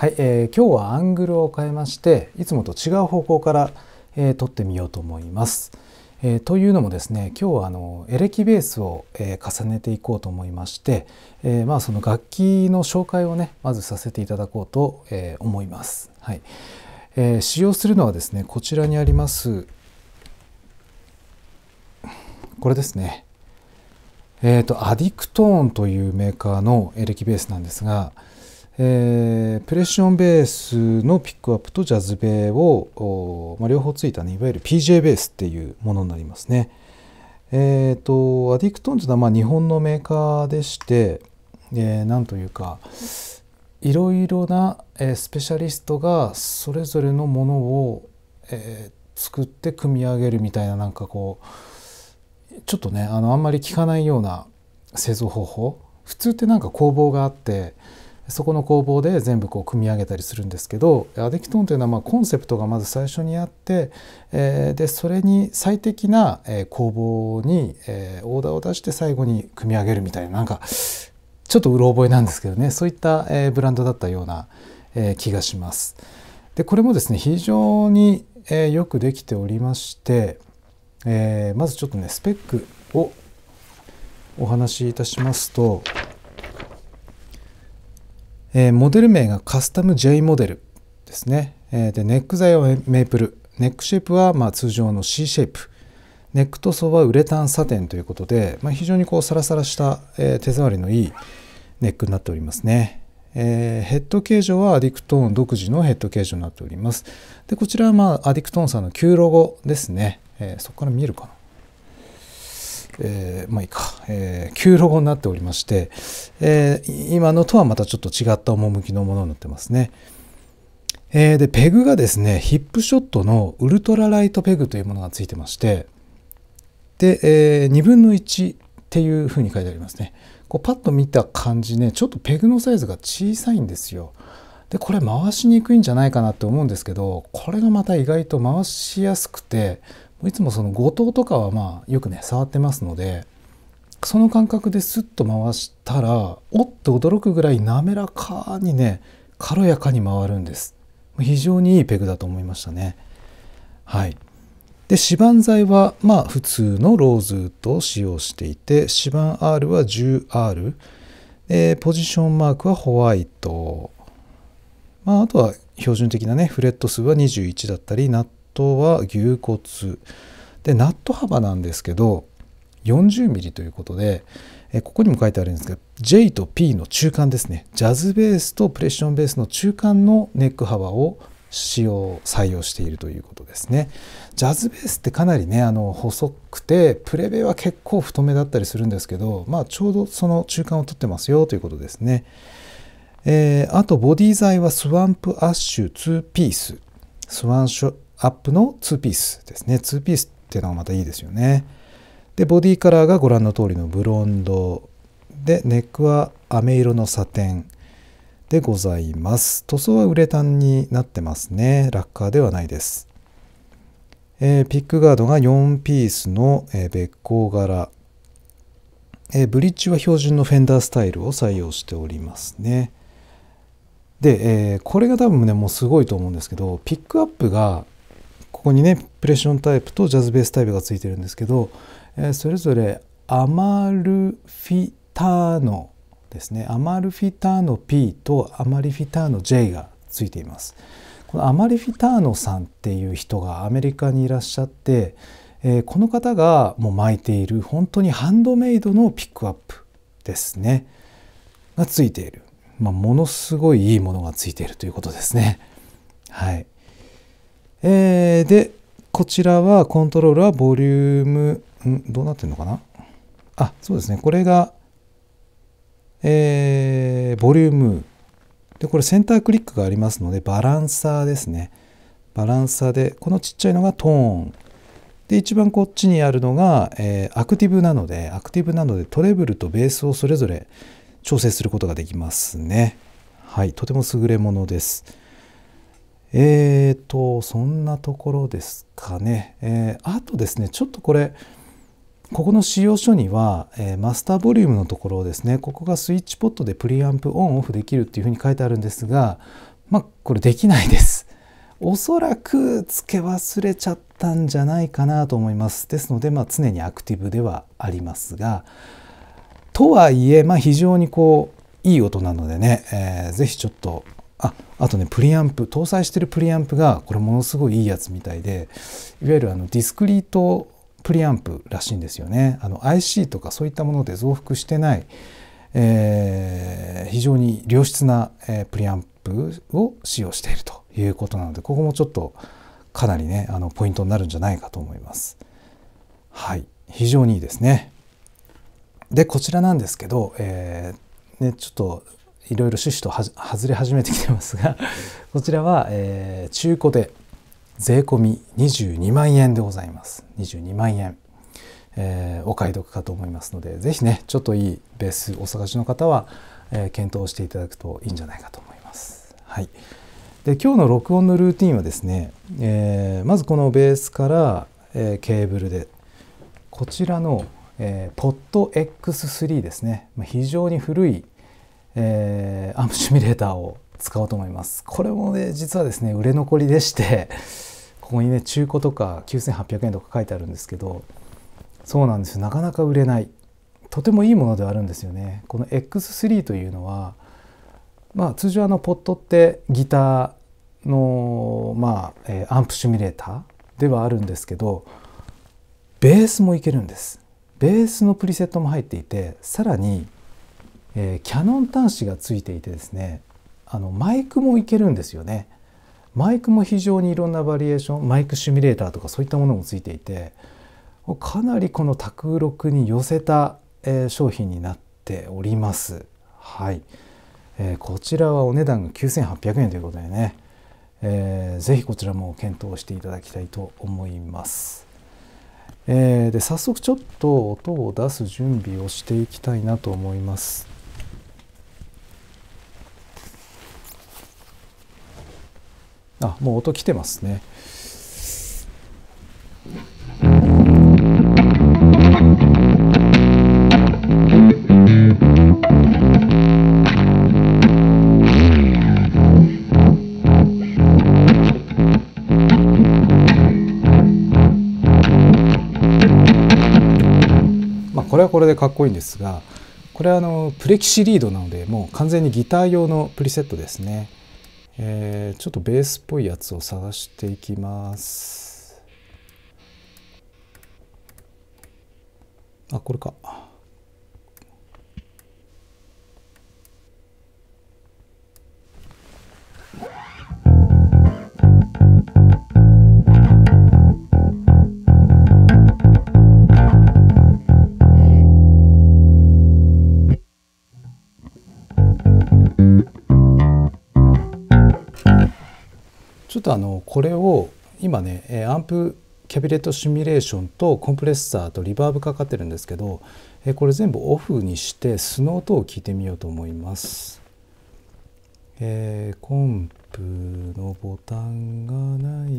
はい、えー、今日はアングルを変えましていつもと違う方向から、えー、撮ってみようと思います。えー、というのもですね今日はあのエレキベースを、えー、重ねていこうと思いまして、え、まあその楽器の紹介をねまずさせていただこうと、え、思います。はいえー、使用するのはですねこちらにありますこれですね。えっ、とアディクトーンというメーカーのエレキベースなんですが、えー、プレッションベースのピックアップとジャズベーを、まあ、両方ついたねいわゆる PJ ベースっていうものになりますね。えっ、ー、とアディクトンというのはまあ日本のメーカーでして、えー、なんというかいろいろな、えー、スペシャリストがそれぞれのものを、えー、作って組み上げるみたいななんかこうちょっとねあのあんまり聞かないような製造方法普通ってなんか工房があってそこの工房で全部こう組み上げたりするんですけどアデキトーンというのはまコンセプトがまず最初にあって、え、でそれに最適な、工房に、え、オーダーを出して最後に組み上げるみたいななんかちょっとうろ覚えなんですけどねそういった、え、ブランドだったような、え、気がします。でこれもですね非常に、え、よくできておりまして、え、まずちょっとねスペックをお話しいたしますとえー、モデル名がカスタム J モデルですね。えー、でネック材はメープル。ネックシェイプはま通常の C シェイプ。ネック塗装はウレタンサテンということで、まあ、非常にこうサラサラした、えー、手触りのいいネックになっておりますね。えー、ヘッド形状はアディクトーン独自のヘッド形状になっております。でこちらはまあアディクトーンさんの旧ロゴですね。え、そこから見えるかな。えー、まあいいか、えー、旧ロゴになっておりまして、えー、今のとはまたちょっと違った趣のものになってますね。えー、で、ペグがですね、ヒップショットのウルトラライトペグというものがついてまして、で、えー、2分の1っていうふうに書いてありますね。こうパッと見た感じね、ちょっとペグのサイズが小さいんですよ。で、これ回しにくいんじゃないかなって思うんですけど、これがまた意外と回しやすくて、いつもその後藤とかはまあよくね触ってますのでその感覚でスッと回したらおっと驚くぐらい滑らかにね軽やかに回るんです。非常にいいペグだと思いましたね。はい。で指板材はまあ普通のローズウッドを使用していて指板 R は 10R ポジションマークはホワイト。まあ、あとは標準的なねフレット数は21だったりナットは牛骨。でナット幅なんですけど 40mm ということでえここにも書いてあるんですけど J と P の中間ですね。ジャズベースとプレッションベースの中間のネック幅を使用採用しているということですね。ジャズベースってかなりねあの細くてプレベは結構太めだったりするんですけどまあちょうどその中間を取ってますよということですね。えー、あとボディ材はスワンプアッシュ2ピース。スワンプアッシュの2ピースですね。2ピースっていうのがまたいいですよね。でボディカラーがご覧の通りのブロンドでネックは飴色のサテンでございます。塗装はウレタンになってますね。ラッカーではないです、えー、ピックガードが4ピースの、えー、べっ甲柄。えー、ブリッジは標準のフェンダースタイルを採用しておりますね。で、えー、これが多分ねもうすごいと思うんですけどピックアップがここにねプレッションタイプとジャズベースタイプがついてるんですけど、えー、それぞれアマルフィターノですね。アマルフィターノ P とアマリフィターノ J がついています。このアマリフィターノさんっていう人がアメリカにいらっしゃって、えー、この方がもう巻いている本当にハンドメイドのピックアップですね。がついている、まあ、ものすごいいいものがついているということですね。はい。えー、でこちらはコントロールはボリュームん？どうなってるのかな？あそうですね。これがえー、ボリューム。でこれセンタークリックがありますのでバランサーですね。バランサーでこのちっちゃいのがトーン。で一番こっちにあるのが、えー、アクティブなのでアクティブなのでトレブルとベースをそれぞれ調整することができますね。はいとても優れものです。えーと、そんなところですかね。えー、あとですね、ちょっとこれ、ここの使用書には、えー、マスターボリュームのところですね、ここがスイッチポットでプリアンプオンオフできるっていうふうに書いてあるんですが、まあこれできないです。おそらく付け忘れちゃったんじゃないかなと思います。ですのでまあ常にアクティブではありますが。とはいえまあ非常にこういい音なのでね、えー、ぜひちょっとああとねプリアンプ搭載してるプリアンプがこれものすごいいいやつみたいでいわゆるあのディスクリートプリアンプらしいんですよね。あの IC とかそういったもので増幅してない、えー、非常に良質な、えー、プリアンプを使用しているということなのでここもちょっとかなりねあのポイントになるんじゃないかと思います。はい。非常にいいですね。でこちらなんですけど、えー、ね、ちょっといろいろ趣旨と外れ始めてきてますが こちらは、えー、中古で税込み22万円でございます。22万円、えー、お買い得かと思いますので是非ねちょっといいベースお探しの方は、えー、検討していただくといいんじゃないかと思います。はい、で今日の録音のルーティンはですね、えー、まずこのベースから、えケーブルでこちらの、えー、ポッド X3 ですね、まあ、非常に古い、えー、アンプシミュレーターを使おうと思います。これもね実はですね売れ残りでして ここにね中古とか9800円とか書いてあるんですけどそうなんですよ。なかなか売れない。とてもいいものではあるんですよね。この X3 というのはまあ通常あのポットってギターのまあ、えー、アンプシミュレーターではあるんですけどベースもいけるんです。ベースのプリセットも入っていてさらに、えー、キャノン端子がついていてですねあのマイクもいけるんですよねマイクも非常にいろんなバリエーションマイクシミュレーターとかそういったものもついていてかなりこの卓録に寄せた、えー、商品になっております。はい、えー、こちらはお値段が9800円ということでね、えー、ぜひこちらも検討していただきたいと思います。えー、で早速ちょっと音を出す準備をしていきたいなと思います。あもう音来てますね。まあこれはこれでかっこいいんですがこれはあのプレキシリードなのでもう完全にギター用のプリセットですね。えー、ちょっとベースっぽいやつを探していきます。あこれか。あのこれを今ねアンプキャビネットシミュレーションとコンプレッサーとリバーブかかってるんですけどこれ全部オフにして素の音を聞いてみようと思います。えー、コンプのボタンがない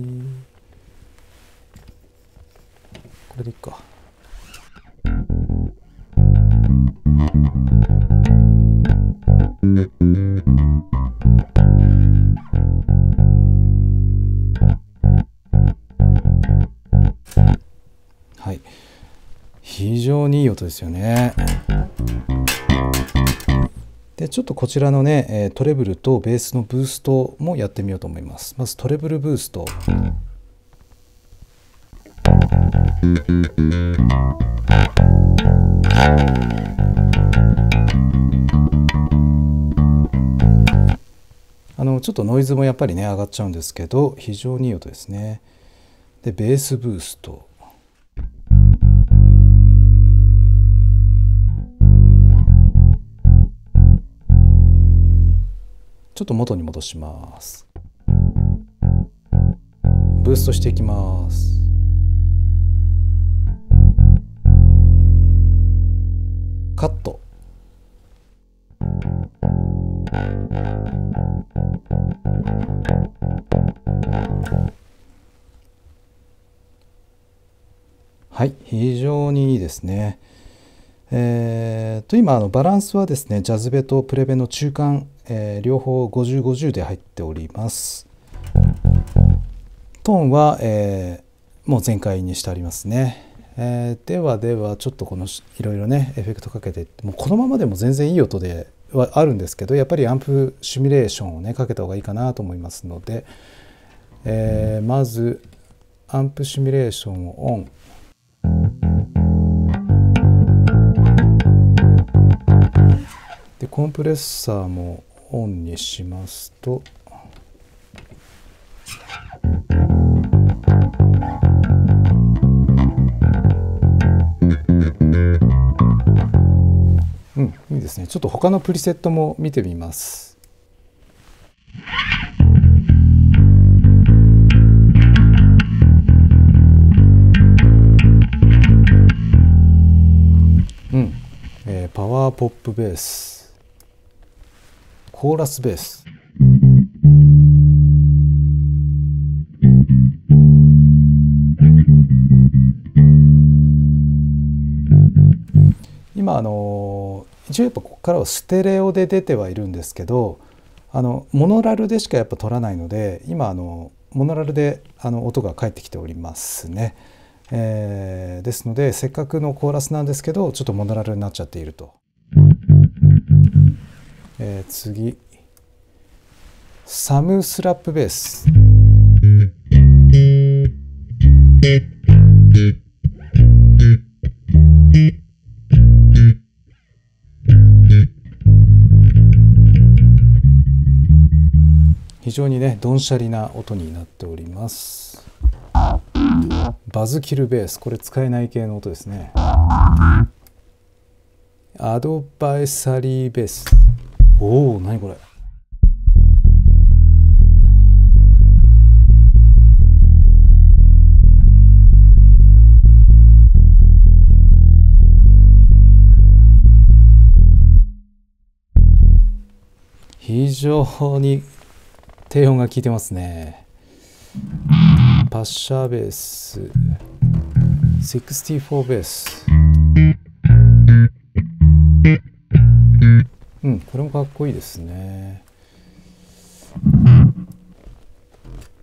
これでいいか。常にいい音ですよね。でちょっとこちらのねトレブルとベースのブーストもやってみようと思います。まずトレブルブースト。あのちょっとノイズもやっぱりね上がっちゃうんですけど非常にいい音ですね。でベースブースト。ちょっと元に戻します。ブーストしていきます。カット。はい非常にいいですね。えー、と今あのバランスはですねジャズベとプレベの中間えー、両方5050で入っております。トーンは、えー、もう全開にしてありますね、えー、ではではちょっとこのいろいろねエフェクトかけてもうこのままでも全然いい音ではあるんですけどやっぱりアンプシミュレーションをねかけた方がいいかなと思いますので、えー、まずアンプシミュレーションをオン。でコンプレッサーもオンにしますと。うんいいですね。ちょっと他のプリセットも見てみます。うん、えー、パワーポップベース。コーラスベース今あの一応やっぱここからはステレオで出てはいるんですけどあのモノラルでしかやっぱ取らないので今あのモノラルであの音が返ってきておりますね。えー、ですのでせっかくのコーラスなんですけどちょっとモノラルになっちゃっていると。えー、次。サムスラップベース。非常にねどんしゃりな音になっております。バズキルベース。これ使えない系の音ですね。アドバイサリーベース。おお何これ。非常に低音が効いてますね。パッシャーベース。64ベース。うんこれもかっこいいですね。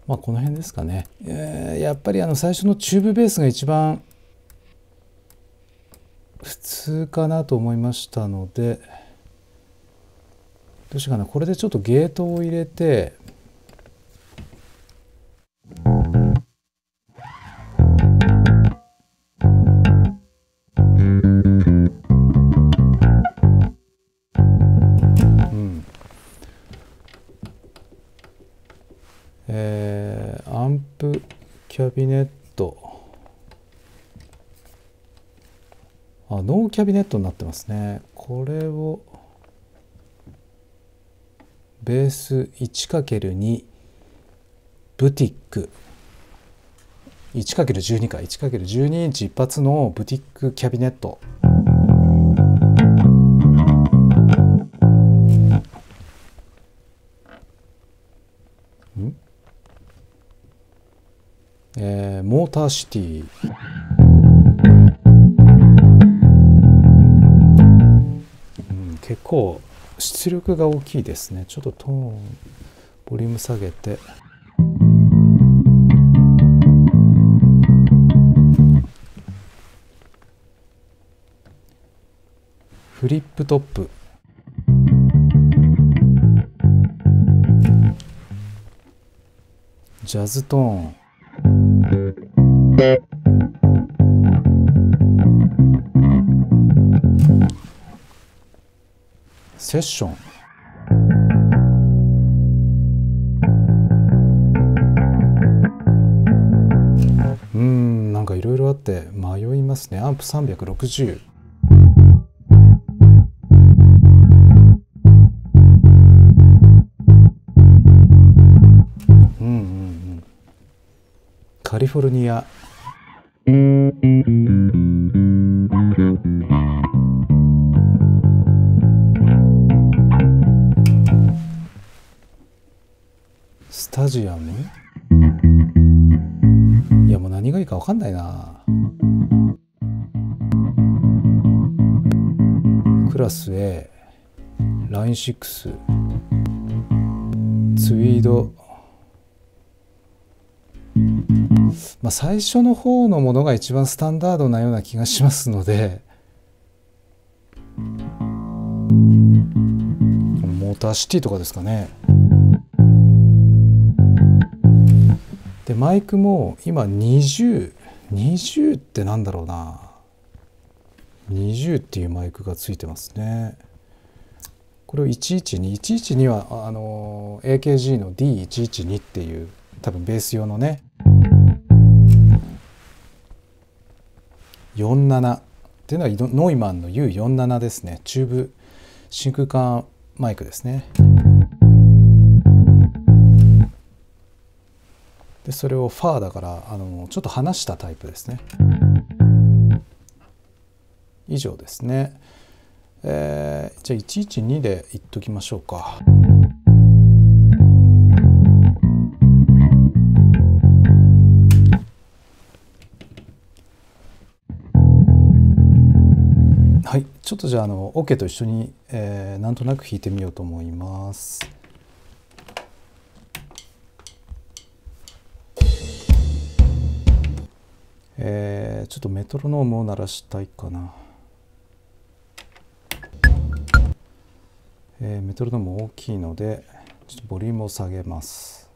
まあこの辺ですかね、えー、やっぱりあの最初のチューブベースが一番普通かなと思いましたのでどうしようかな。これでちょっとゲートを入れてえー、アンプキャビネット。あノーキャビネットになってますね。これをベース 1×2 ブティック。1×12 か 1×12 インチ一発のブティックキャビネット。ー、シティうん結構出力が大きいですね。ちょっとトーンボリューム下げて。フリップトップ。ジャズトーン。セッション。うんなんかいろいろあって迷いますね。アンプ360うんうんうん。カリフォルニア。スタジアム？いやもう何がいいか分かんないな。クラス A ライン6スイード。まあ最初の方のものが一番スタンダードなような気がしますので。モーターシティとかですかね。でマイクも今2020 20ってなんだろうな。20っていうマイクがついてますね。これを112、112はあの AKG の D112 っていう多分ベース用のね。47っていうのはノイマンの U47 ですね。チューブ真空管マイクですね。でそれをファーだからあのちょっと離したタイプですね以上ですねえー、じゃあ112でいっときましょうか。はい、ちょっとじゃああのオ、OK、ケと一緒に、えー、なんとなく弾いてみようと思います。えー、ちょっとメトロノームを鳴らしたいかな。えー、メトロノーム大きいのでちょっとボリュームを下げます。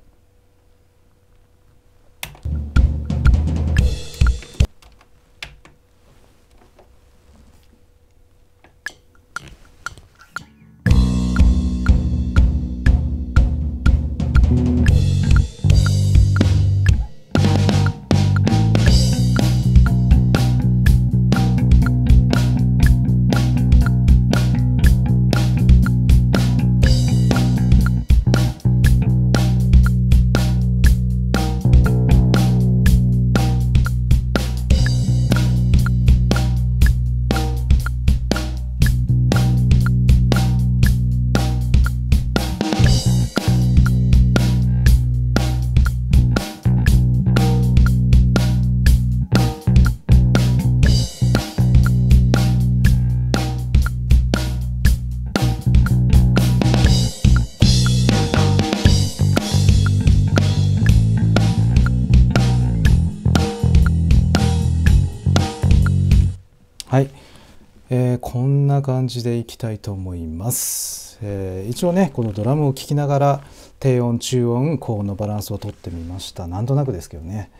感じでいきたいと思います、えー、一応ねこのドラムを聴きながら低音中音高音のバランスをとってみました。なんとなくですけどね。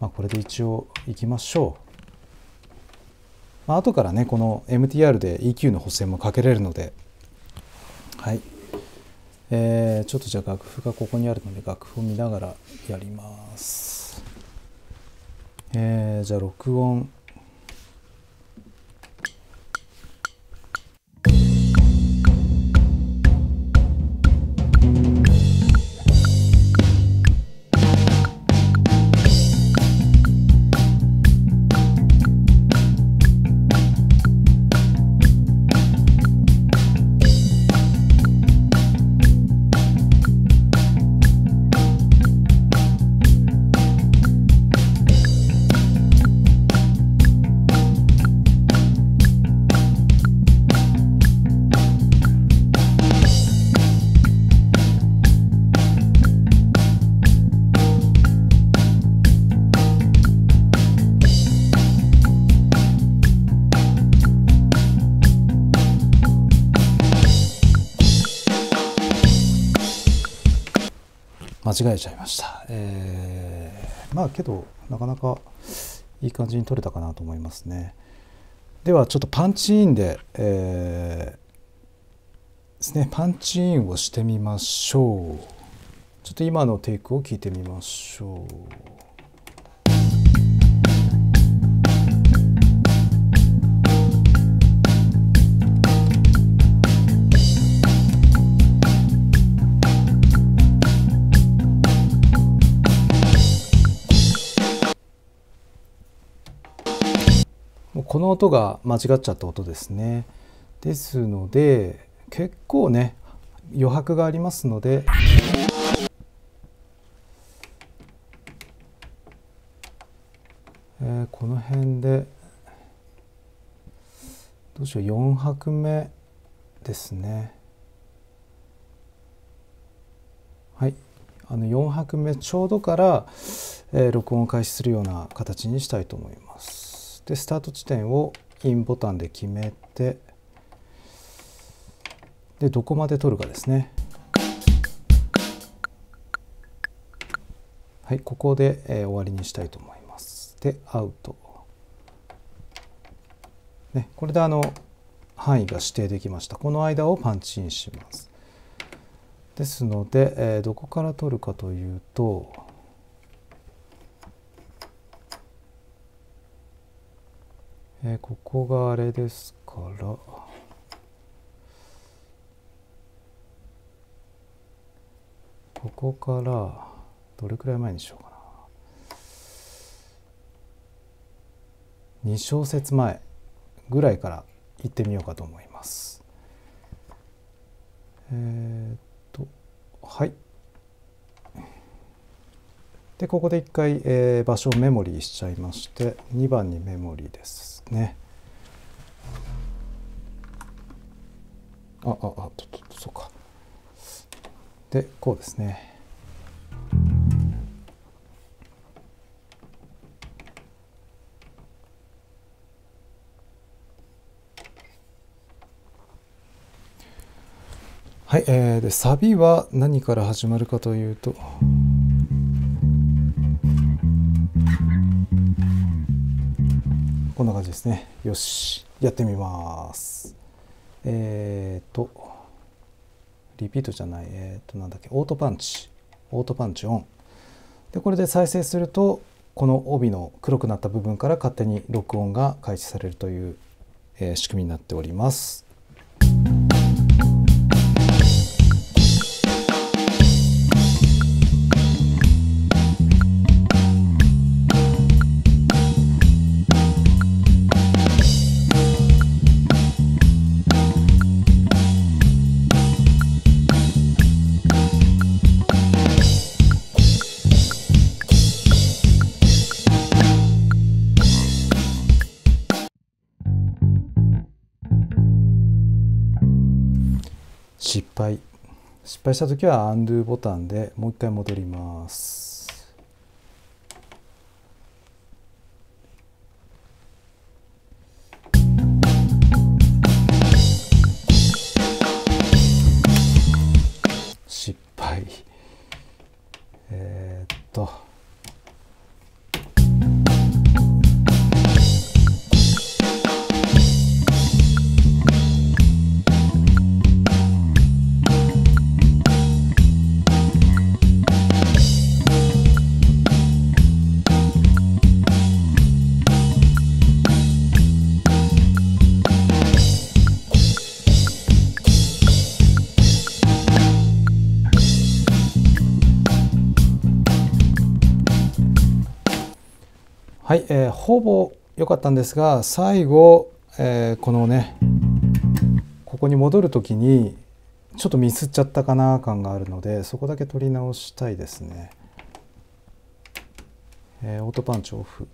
まあ、これで一応いきましょう、まあ後からねこの MTR で EQ の補正もかけれるので。はい。えー、ちょっとじゃあ楽譜がここにあるので楽譜を見ながらやります。えー、じゃあ録音。間違えちゃいました。えー、まあけどなかなかいい感じに取れたかなと思いますね。ではちょっとパンチインで、えー、ですねパンチインをしてみましょう。ちょっと今のテイクを聞いてみましょう。この音が間違っちゃった音ですね。ですので結構ね余白がありますので。えー、この辺でどうしよう4拍目ですね。はい。あの4拍目ちょうどから、えー、録音を開始するような形にしたいと思います。でスタート地点をインボタンで決めてでどこまで取るかですね。はいここで、えー、終わりにしたいと思います。でアウト。ねこれであの範囲が指定できました。この間をパンチインします。ですので、えー、どこから取るかというとえー、ここがあれですから。ここからどれくらい前にしようかな。2小節前ぐらいから行ってみようかと思います。えー、っとはい。でここで一回、えー、場所をメモリーしちゃいまして2番にメモリーですね。あああととそうか。でこうですね。はい、えー、でサビは何から始まるかというとこんな感じですね。よしやってみます。えっ、ー、とリピートじゃない。えっ、ー、となんだっけ。オートパンチ。オートパンチオン。でこれで再生するとこの帯の黒くなった部分から勝手に録音が開始されるという、えー、仕組みになっております。失敗した時は Undo ボタンでもう一回戻ります。ほぼ良かったんですが最後、えー、このねここに戻る時にちょっとミスっちゃったかな感があるのでそこだけ取り直したいですね、えー、オートパンチオフ。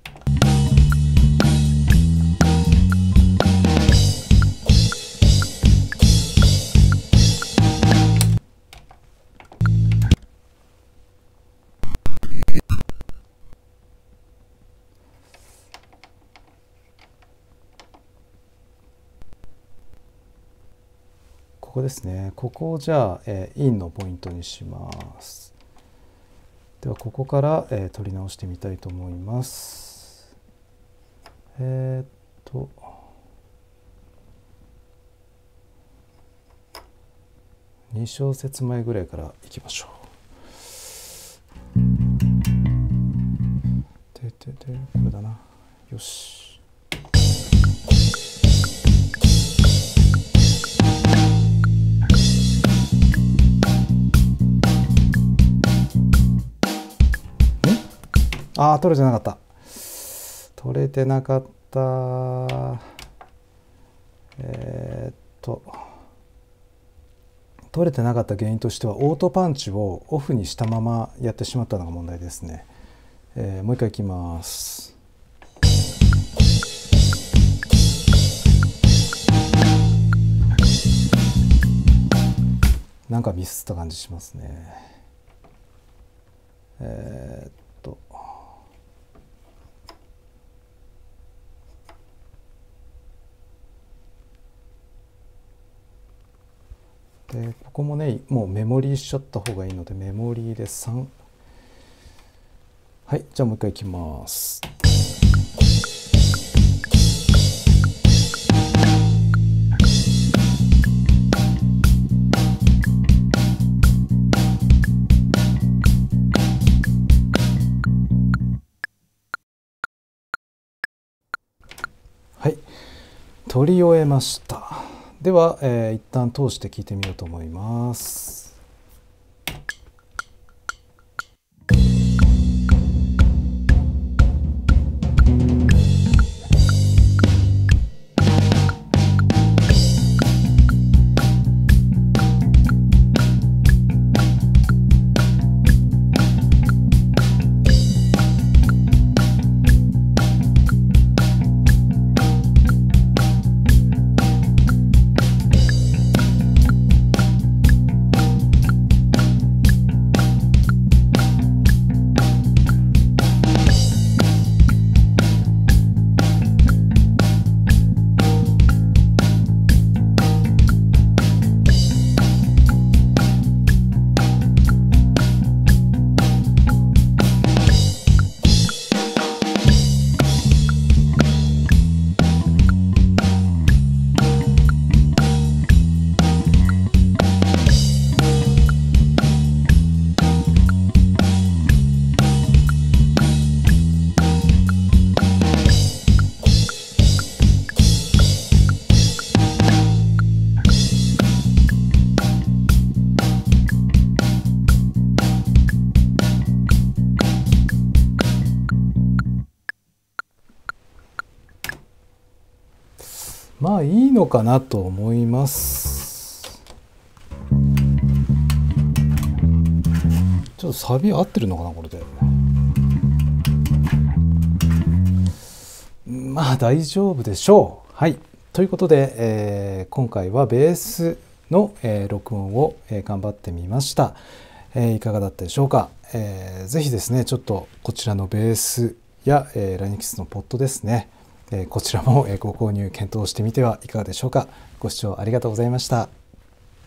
こですね。ここをじゃあ、えー、インのポイントにします。ではここから、えー、取り直してみたいと思います。えー、っと。2小節前ぐらいからいきましょう。でででこれだな。よし。ああ取れてなかった。取れてなかった。えー、っと。取れてなかった原因としてはオートパンチをオフにしたままやってしまったのが問題ですね、えー、もう一回いきます。なんかミスった感じしますね。えー、っでここもねもうメモリーしちゃった方がいいのでメモリーで3はいじゃあもう一回いきます。はい取り終えました。では、えー、一旦通して聞いてみようと思います。のかなと思いますちょっとサビ合ってるのかなこれで。まあ大丈夫でしょう。はい。ということで、えー、今回はベースの、えー、録音を、えー、頑張ってみました、えー、いかがだったでしょうか、えー、ぜひですねちょっとこちらのベースや、えー、ラニキスのポットですね。こちらもご購入検討してみてはいかがでしょうか。ご視聴ありがとうございました。